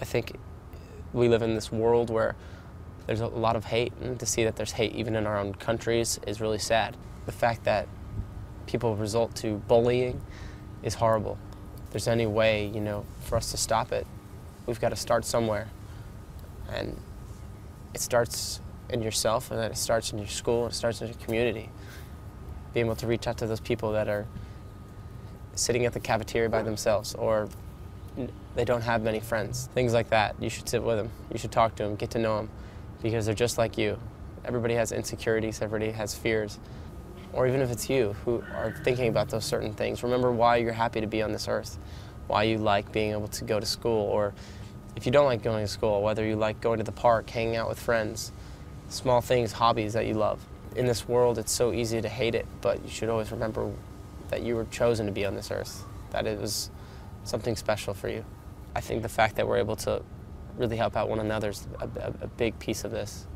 I think we live in this world where there's a lot of hate, and to see that there's hate even in our own countries is really sad. The fact that people result to bullying is horrible. If there's any way, you know, for us to stop it, we've got to start somewhere. And it starts in yourself, and then it starts in your school, and it starts in your community. Being able to reach out to those people that are sitting at the cafeteria by themselves, or they don't have many friends. Things like that. You should sit with them. You should talk to them, get to know them, because they're just like you. Everybody has insecurities, everybody has fears. Or even if it's you who are thinking about those certain things, remember why you're happy to be on this earth, why you like being able to go to school, or if you don't like going to school, whether you like going to the park, hanging out with friends, small things, hobbies that you love. In this world, it's so easy to hate it, but you should always remember that you were chosen to be on this earth, that it was something special for you. I think the fact that we're able to really help out one another is a, a, a big piece of this.